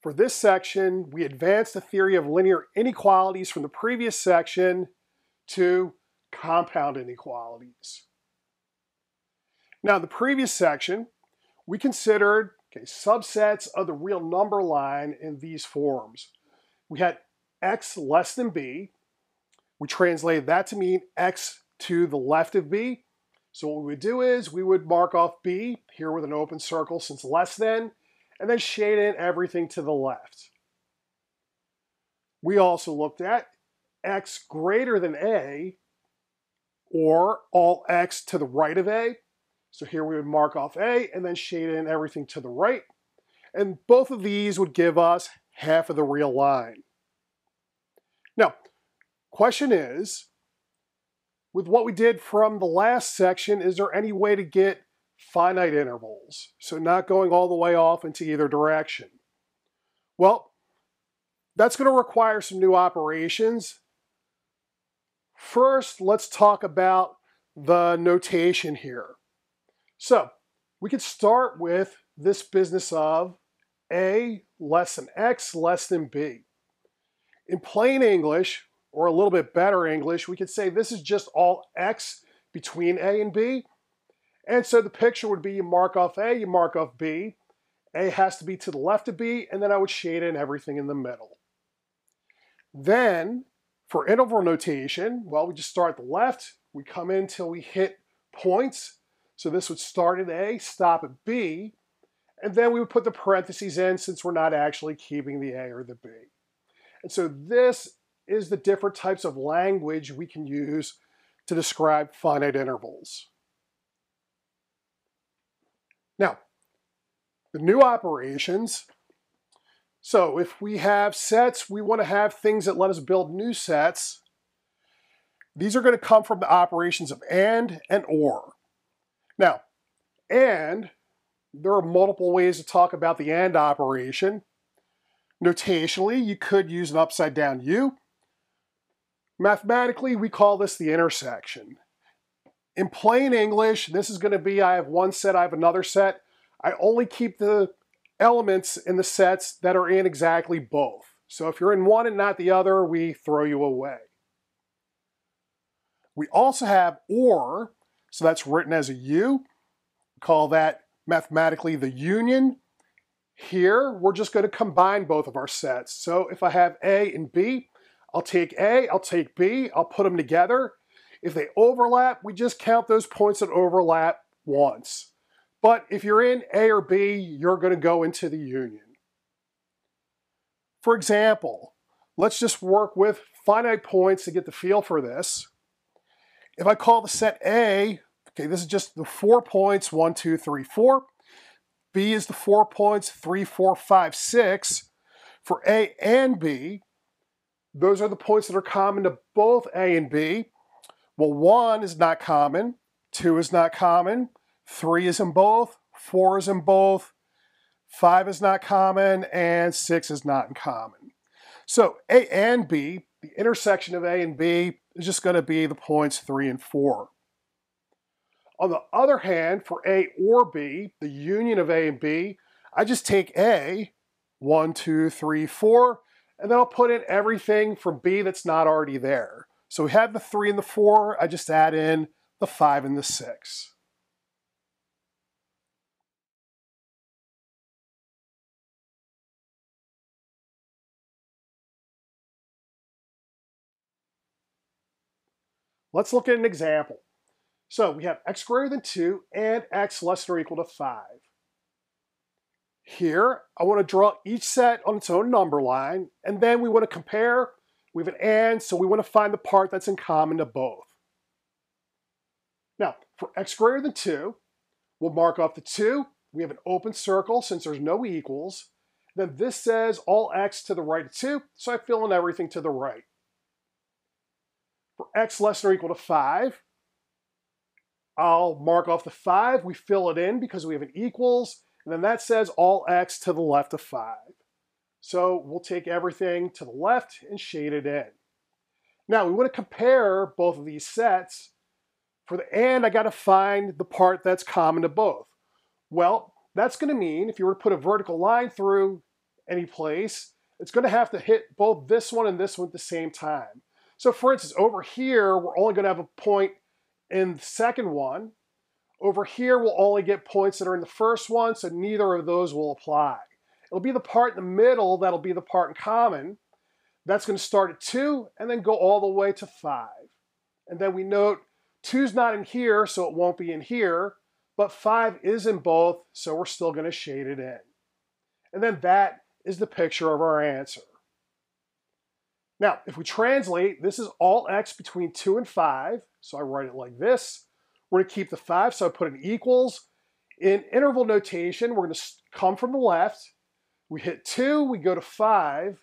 For this section, we advance the theory of linear inequalities from the previous section to compound inequalities. Now, in the previous section, we considered okay, subsets of the real number line in these forms. We had x less than b. We translated that to mean x to the left of b. So what we would do is we would mark off b here with an open circle since less than, and then shade in everything to the left. We also looked at x greater than a, or all x to the right of a. So here we would mark off a and then shade in everything to the right. And both of these would give us half of the real line. Now, question is, with what we did from the last section, is there any way to get finite intervals? So not going all the way off into either direction. Well, that's going to require some new operations. First, let's talk about the notation here. So we could start with this business of a less than x less than b. In plain English, or a little bit better English, we could say this is just all x between a and b. And so the picture would be you mark off a, you mark off b. A has to be to the left of b, and then I would shade in everything in the middle. Then, for interval notation, well, we just start at the left. We come in until we hit points. So this would start at A, stop at B, and then we would put the parentheses in since we're not actually keeping the A or the B. And so this is the different types of language we can use to describe finite intervals. Now, the new operations. So if we have sets, we want to have things that let us build new sets. These are going to come from the operations of AND and OR. Now, AND, there are multiple ways to talk about the AND operation. Notationally, you could use an upside down U. Mathematically, we call this the intersection. In plain English, this is going to be I have one set, I have another set. I only keep the elements in the sets that are in exactly both. So if you're in one and not the other, we throw you away. We also have OR, so that's written as a U. Call that mathematically the union. Here, we're just going to combine both of our sets. So if I have A and B, I'll take A, I'll take B, I'll put them together. If they overlap, we just count those points that overlap once. But if you're in A or B, you're going to go into the union. For example, let's just work with finite points to get the feel for this. If I call the set A, okay, this is just the four points, one, two, three, four. B is the four points, three, four, five, six. For A and B, those are the points that are common to both A and B. Well, one is not common, two is not common, three is in both, four is in both, five is not common, and six is not in common. So A and B, the intersection of A and B, is just going to be the points three and four. On the other hand, for A or B, the union of A and B, I just take A, one, two, three, four, and then I'll put in everything from B that's not already there. So we have the 3 and the 4. I just add in the 5 and the 6. Let's look at an example. So we have x greater than 2 and x less than or equal to 5. Here, I want to draw each set on its own number line, and then we want to compare we have an and, so we want to find the part that's in common to both. Now, for x greater than 2, we'll mark off the 2. We have an open circle since there's no equals. Then this says all x to the right of 2, so I fill in everything to the right. For x less than or equal to 5, I'll mark off the 5. We fill it in because we have an equals. And then that says all x to the left of 5. So we'll take everything to the left and shade it in. Now we want to compare both of these sets. For the and, I got to find the part that's common to both. Well, that's going to mean if you were to put a vertical line through any place, it's going to have to hit both this one and this one at the same time. So for instance, over here, we're only going to have a point in the second one. Over here, we'll only get points that are in the first one, so neither of those will apply. It'll be the part in the middle that'll be the part in common. That's going to start at 2 and then go all the way to 5. And then we note 2's not in here, so it won't be in here, but 5 is in both, so we're still going to shade it in. And then that is the picture of our answer. Now, if we translate, this is all x between 2 and 5, so I write it like this. We're going to keep the 5, so I put an equals. In interval notation, we're going to come from the left. We hit 2, we go to 5.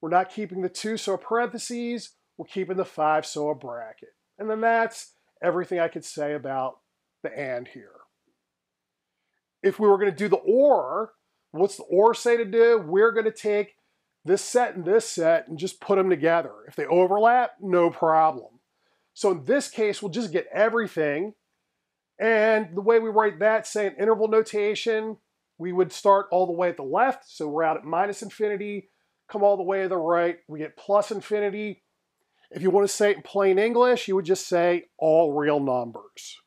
We're not keeping the 2, so a parentheses. We're keeping the 5, so a bracket. And then that's everything I could say about the and here. If we were going to do the or, what's the or say to do? We're going to take this set and this set and just put them together. If they overlap, no problem. So in this case, we'll just get everything. And the way we write that, say in interval notation, we would start all the way at the left. So we're out at minus infinity, come all the way to the right, we get plus infinity. If you want to say it in plain English, you would just say all real numbers.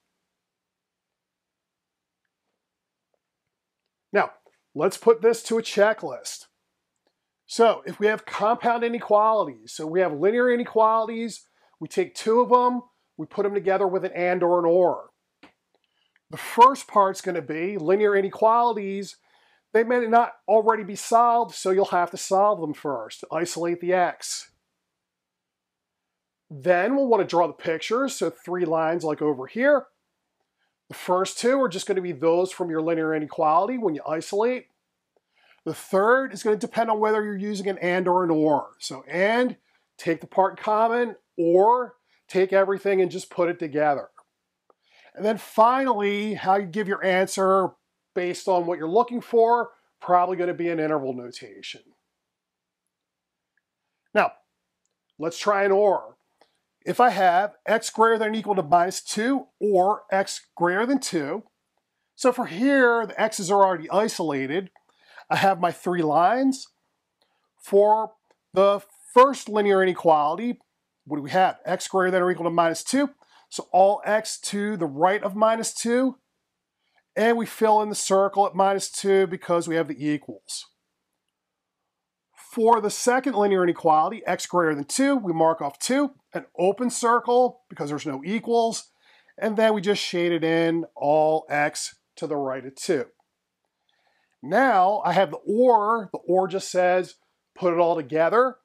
Now, let's put this to a checklist. So if we have compound inequalities, so we have linear inequalities, we take two of them, we put them together with an and or an or. The first part's going to be linear inequalities. They may not already be solved, so you'll have to solve them first. Isolate the x. Then we'll want to draw the pictures, so three lines like over here. The first two are just going to be those from your linear inequality when you isolate. The third is going to depend on whether you're using an and or an or. So and, take the part common, or take everything and just put it together. And then finally, how you give your answer based on what you're looking for, probably going to be an interval notation. Now, let's try an OR. If I have x greater than or equal to minus 2 or x greater than 2, so for here, the x's are already isolated. I have my three lines. For the first linear inequality, what do we have? x greater than or equal to minus 2. So all x to the right of minus 2. And we fill in the circle at minus 2 because we have the equals. For the second linear inequality, x greater than 2, we mark off 2, an open circle because there's no equals, and then we just shade it in all x to the right of 2. Now I have the OR, the OR just says put it all together.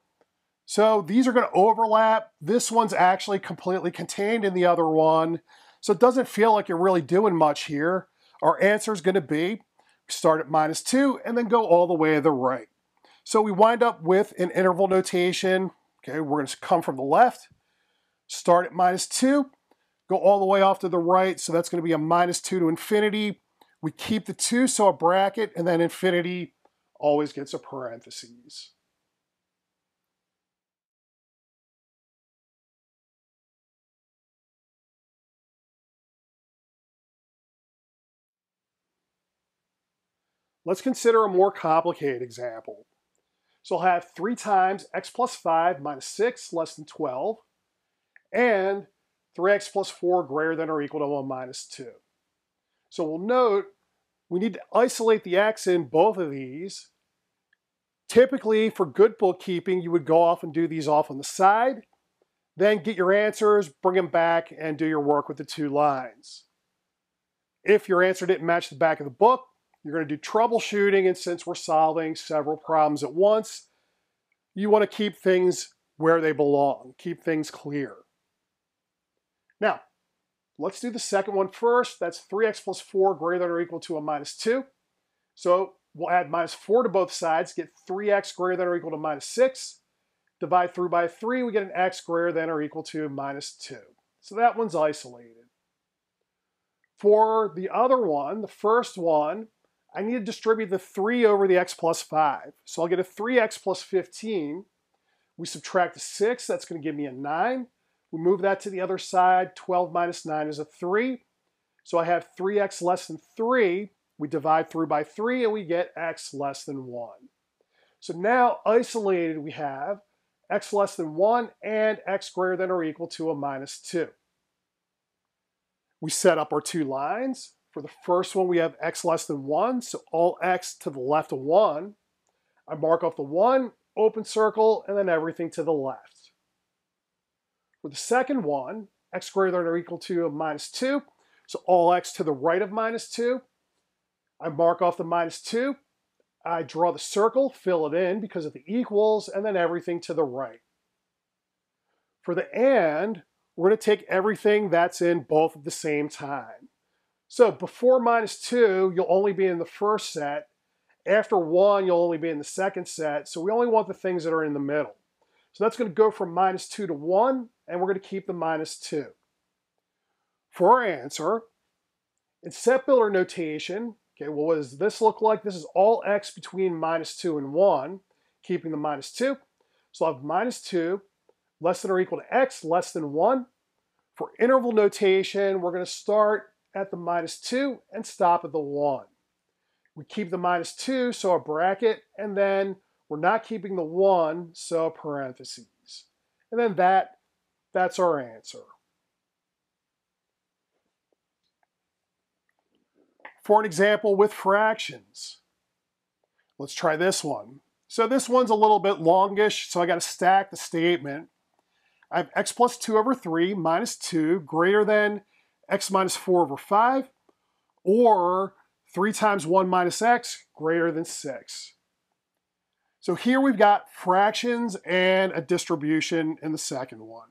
So these are going to overlap. This one's actually completely contained in the other one. So it doesn't feel like you're really doing much here. Our answer is going to be start at minus 2 and then go all the way to the right. So we wind up with an interval notation. Okay, we're going to come from the left, start at minus 2, go all the way off to the right. So that's going to be a minus 2 to infinity. We keep the 2, so a bracket, and then infinity always gets a parentheses. Let's consider a more complicated example. So I'll have 3 times x plus 5 minus 6 less than 12, and 3x plus 4 greater than or equal to 1 minus 2. So we'll note we need to isolate the x in both of these. Typically, for good bookkeeping, you would go off and do these off on the side, then get your answers, bring them back, and do your work with the two lines. If your answer didn't match the back of the book, you're going to do troubleshooting, and since we're solving several problems at once, you want to keep things where they belong, keep things clear. Now, let's do the second one first. That's 3x plus 4 greater than or equal to a minus 2. So we'll add minus 4 to both sides, get 3x greater than or equal to minus 6. Divide through by 3, we get an x greater than or equal to minus 2. So that one's isolated. For the other one, the first one, I need to distribute the 3 over the x plus 5. So I'll get a 3x plus 15. We subtract the 6, that's going to give me a 9. We move that to the other side. 12 minus 9 is a 3. So I have 3x less than 3. We divide through by 3 and we get x less than 1. So now isolated we have x less than 1 and x greater than or equal to a minus 2. We set up our two lines. For the first one, we have x less than 1, so all x to the left of 1. I mark off the 1, open circle, and then everything to the left. For the second one, x greater than or equal to minus 2, so all x to the right of minus 2. I mark off the minus 2, I draw the circle, fill it in because of the equals, and then everything to the right. For the and, we're going to take everything that's in both at the same time. So before minus 2, you'll only be in the first set. After 1, you'll only be in the second set. So we only want the things that are in the middle. So that's going to go from minus 2 to 1, and we're going to keep the minus 2. For our answer, in set builder notation, Okay, well, what does this look like? This is all x between minus 2 and 1, keeping the minus 2. So I'll have minus 2 less than or equal to x less than 1. For interval notation, we're going to start at the minus 2 and stop at the 1. We keep the minus 2, so a bracket, and then we're not keeping the 1, so parentheses. And then that, that's our answer. For an example with fractions, let's try this one. So this one's a little bit longish, so I got to stack the statement. I have x plus 2 over 3 minus 2 greater than x minus 4 over 5, or 3 times 1 minus x greater than 6. So here we've got fractions and a distribution in the second one.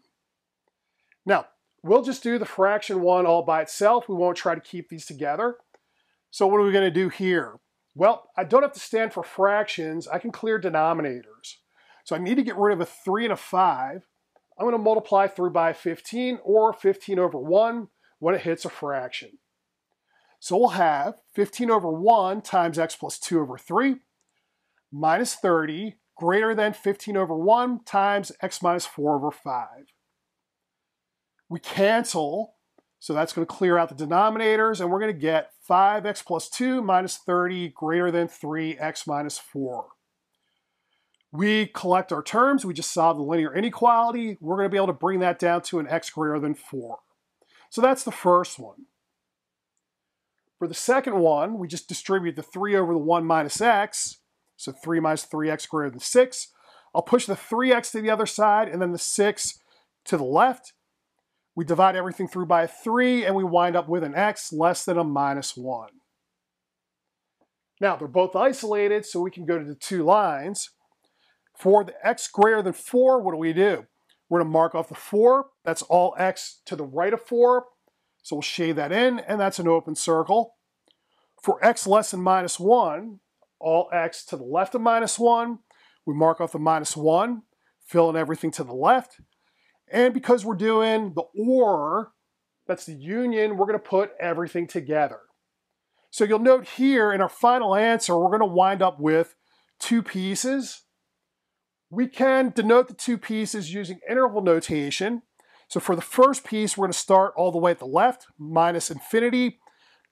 Now, we'll just do the fraction one all by itself. We won't try to keep these together. So what are we going to do here? Well, I don't have to stand for fractions. I can clear denominators. So I need to get rid of a 3 and a 5. I'm going to multiply through by 15 or 15 over 1 when it hits a fraction. So we'll have 15 over 1 times x plus 2 over 3 minus 30 greater than 15 over 1 times x minus 4 over 5. We cancel so that's going to clear out the denominators, and we're going to get 5x plus 2 minus 30 greater than 3x minus 4. We collect our terms. We just solve the linear inequality. We're going to be able to bring that down to an x greater than 4. So that's the first one. For the second one, we just distribute the 3 over the 1 minus x. So 3 minus 3x greater than 6. I'll push the 3x to the other side and then the 6 to the left. We divide everything through by 3 and we wind up with an x less than a minus 1. Now, they're both isolated, so we can go to the two lines. For the x greater than 4, what do we do? We're going to mark off the 4. That's all x to the right of 4. So we'll shade that in, and that's an open circle. For x less than minus 1, all x to the left of minus 1, we mark off the minus 1, fill in everything to the left, and because we're doing the or, that's the union, we're going to put everything together. So you'll note here in our final answer, we're going to wind up with two pieces. We can denote the two pieces using interval notation. So for the first piece, we're going to start all the way at the left, minus infinity,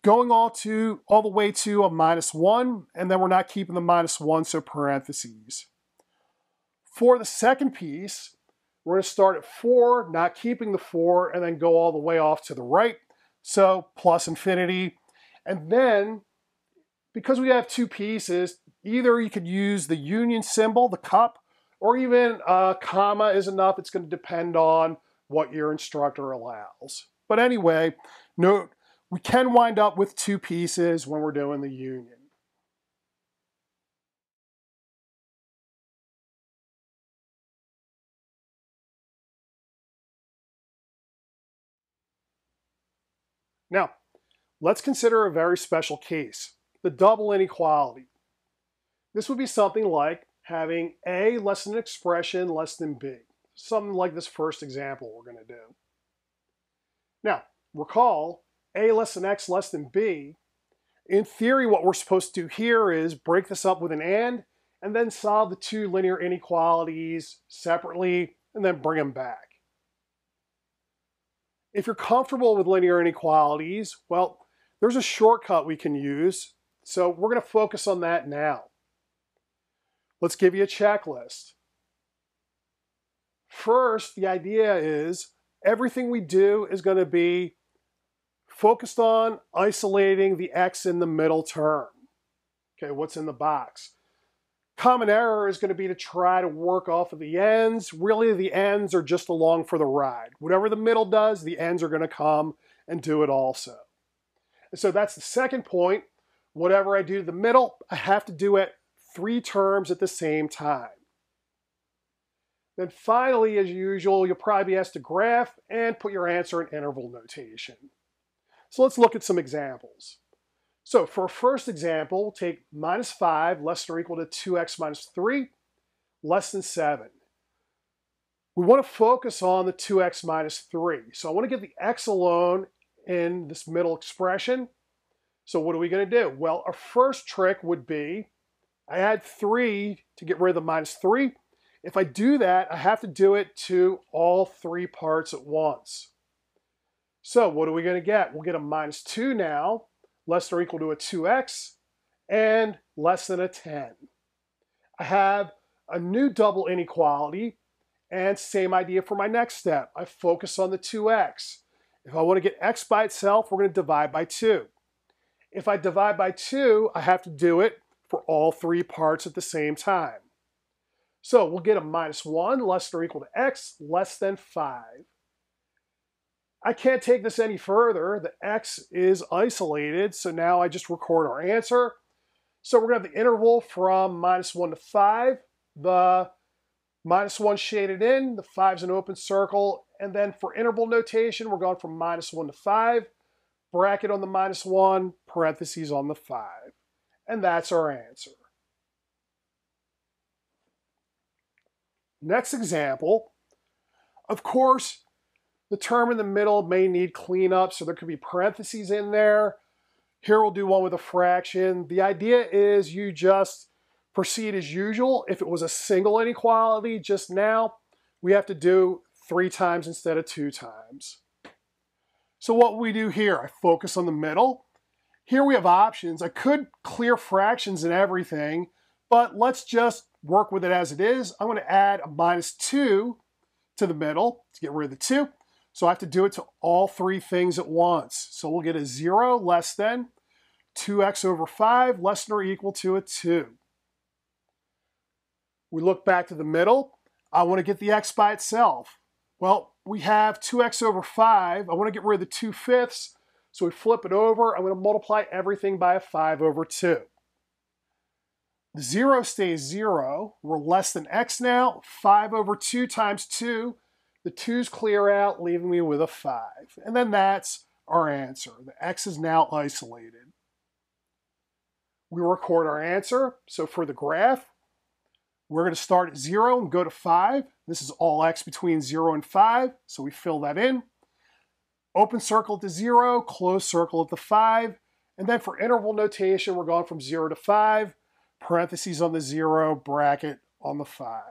going all to all the way to a minus 1, and then we're not keeping the minus 1, so parentheses. For the second piece, we're going to start at 4, not keeping the 4, and then go all the way off to the right. So plus infinity. And then, because we have two pieces, either you could use the union symbol, the cup, or even a comma is enough. It's going to depend on what your instructor allows. But anyway, note, we can wind up with two pieces when we're doing the union. Now, let's consider a very special case, the double inequality. This would be something like having A less than an expression less than B. Something like this first example we're going to do. Now, recall A less than X less than B. In theory, what we're supposed to do here is break this up with an AND and then solve the two linear inequalities separately and then bring them back. If you're comfortable with linear inequalities, well, there's a shortcut we can use. So we're going to focus on that now. Let's give you a checklist. First, the idea is everything we do is going to be focused on isolating the x in the middle term. Okay, what's in the box? Common error is going to be to try to work off of the ends. Really, the ends are just along for the ride. Whatever the middle does, the ends are going to come and do it also. And so that's the second point. Whatever I do to the middle, I have to do it three terms at the same time. Then finally, as usual, you'll probably be asked to graph and put your answer in interval notation. So let's look at some examples. So for our first example, take minus 5 less than or equal to 2x minus 3 less than 7. We want to focus on the 2x minus 3. So I want to get the x alone in this middle expression. So what are we going to do? Well, our first trick would be I add 3 to get rid of the minus 3. If I do that, I have to do it to all three parts at once. So what are we going to get? We'll get a minus 2 now less than or equal to a 2x, and less than a 10. I have a new double inequality, and same idea for my next step. I focus on the 2x. If I want to get x by itself, we're going to divide by 2. If I divide by 2, I have to do it for all three parts at the same time. So we'll get a minus 1 less than or equal to x less than 5. I can't take this any further. The x is isolated, so now I just record our answer. So we're going to have the interval from minus 1 to 5. The minus 1 shaded in, the 5 is an open circle, and then for interval notation, we're going from minus 1 to 5, bracket on the minus 1, parentheses on the 5. And that's our answer. Next example, of course, the term in the middle may need cleanup, so there could be parentheses in there. Here we'll do one with a fraction. The idea is you just proceed as usual. If it was a single inequality just now, we have to do three times instead of two times. So what we do here, I focus on the middle. Here we have options. I could clear fractions and everything, but let's just work with it as it is. I'm going to add a minus 2 to the middle to get rid of the 2. So I have to do it to all three things at once. So we'll get a 0 less than 2x over 5 less than or equal to a 2. We look back to the middle. I want to get the x by itself. Well, we have 2x over 5. I want to get rid of the 2 fifths. So we flip it over. I'm going to multiply everything by a 5 over 2. 0 stays 0. We're less than x now. 5 over 2 times 2 the 2's clear out, leaving me with a 5. And then that's our answer. The x is now isolated. We record our answer. So for the graph, we're going to start at 0 and go to 5. This is all x between 0 and 5, so we fill that in. Open circle to 0, close circle at the 5. And then for interval notation, we're going from 0 to 5, parentheses on the 0, bracket on the 5.